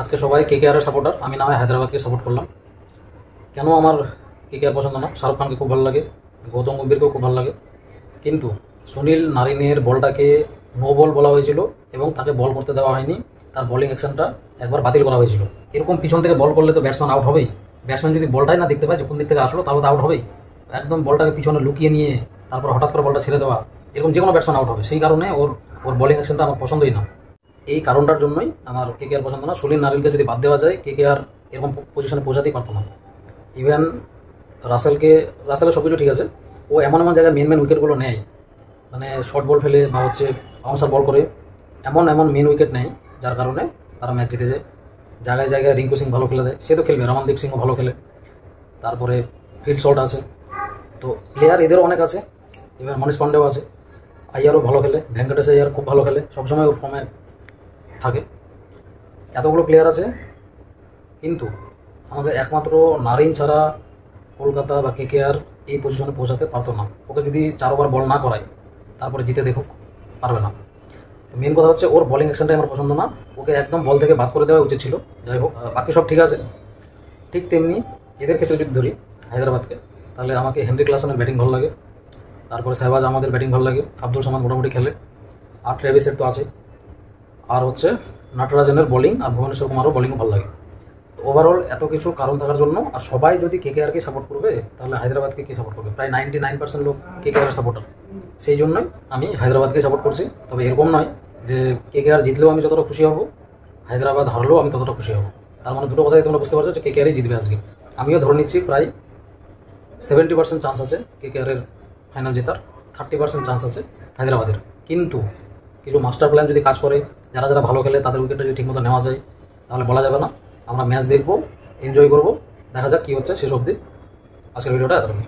আজকে সবাই কে K আরের supporter আমি না হয় হায়দ্রাবাদকে সাপোর্ট করলাম। কেন আমার কে কে আর পছন্দ না? শাহরুখ খানকে খুব ভালো লাগে, গৌতম গম্ভীরকেও খুব ভালো লাগে। কিন্তু সুনীল নারিনের বলটাকে নো বল বলা হয়েছিল এবং তাকে বল করতে দেওয়া হয়নি। তার বোলিং অ্যাকশনটা একবার বাতিল করা হয়েছিল। এরকম পিছন থেকে বল করলে তো ব্যাটসম্যান আউট হবেই। ব্যাটসম্যান যদি বলটাই না দেখতে পায় যে দিক থেকে আসলো, তাহলে তো আউট হবেই। একদম বলটাকে পিছনে লুকিয়ে নিয়ে তারপর হঠাৎ করে বলটা ছেড়ে দেওয়া, এরকম যে কোনো ব্যাটসম্যান আউট হবে। সেই কারণে ওর ওর বোলিং অ্যাকশনটা আমার পছন্দই না। এই কারণটার জন্যই আমার কে কে আর পছন্দ না। সুনীল নারিনকে যদি বাদ দেওয়া যায়, কে কে আর এরকম পজিশনে পৌঁছাতেই পারতো না। ইভেন রাসেলকে, রাসেলের সব কিছু ঠিক আছে। ও এমন এমন জায়গায় মেন মেন উইকেটগুলো নেয়। মানে শর্ট বল ফেলে বা হচ্ছে বাউন্সার বল করে, এমন এমন মেন উইকেট নেয়, যার কারণে তারা ম্যাচ জিতে যায়। জায়গায় জায়গায় রিঙ্কু সিং ভালো খেলে দেয়। সে তো খেলবে রমনদীপ সিংও ভালো খেলে। তারপরে ফিল্ড শট আছে। তো প্লেয়ার এদেরও অনেক আছে। এবার মনীষ পান্ডেও আছে। আইয়ারও ভালো খেলে। ভেঙ্কটেশ আইয়ার খুব ভালো খেলে। সবসময় ওর ফর্মে থাকে। এতগুলো প্লেয়ার আছে। কিন্তু আমাদের একমাত্র নারিন ছাড়া কলকাতা বা কে আর এই পজিশনে পৌঁছাতে পারতো না। ওকে যদি চার ওভার বল না করায়, তারপরে জিতে দেখুক, পারবে না। তো মেন কথা হচ্ছে, ওর বলিং অ্যাকশনটাই আমার পছন্দ না। ওকে একদম বল থেকে বাদ করে দেওয়া উচিত ছিল। যাই হোক বাকি সব ঠিক আছে। ঠিক তেমনি এদের ক্ষেত্রে যদি ধরি, হায়দ্রাবাদকে, তাহলে আমাকে হেনরি ক্লাসনের ব্যাটিং ভালো লাগে। তারপরে সাহবাজ আমাদের ব্যাটিং ভালো লাগে। আব্দুল সামাদ মোটামুটি খেলে। আর ট্রেভিসের তো আছে আর হচ্ছে নাটরাজনের বোলিং আর ভুবনেশ্বর কুমারও বোলিংও ভালো লাগে। ওভারঅল এত কিছু কারণ থাকার জন্য আর সবাই যদি কে কে সাপোর্ট করবে, তাহলে হায়দ্রাবাদকে কে সাপোর্ট করবে? প্রায় নাইনটি নাইন পার্সেন্ট লোক কে কে আর সাপোর্টার সেই জন্যই আমি হায়দ্রাবাদকে সাপোর্ট করছি। তবে এরকম নয় যে কে কে আর জিতলেও আমি যতটা খুশি হব, হায়দ্রাবাদ হারলেও আমি ততটা খুশি হব। তার মানে দুটো কথাই তোমরা বুঝতে পারছ যে কে কে আরই জিতবে আজকে। আমিও ধরে নিচ্ছি প্রায় সেভেন্টি পার্সেন্ট চান্স আছে কে কে আরের ফাইনাল জেতার থার্টি পার্সেন্ট চান্স আছে হায়দ্রাবাদের। কিন্তু কিছু মাস্টার প্ল্যান যদি কাজ করে যারা যারা ভালো খেলে তাদের উইকেটটা যদি ঠিকমতো নেওয়া যায়, তাহলে বলা যাবে না। আমরা ম্যাচ দেখব এনজয় করব। দেখা যাক কী হচ্ছে শেষ অবধি। আজকের ভিডিওটা এতটুকুই।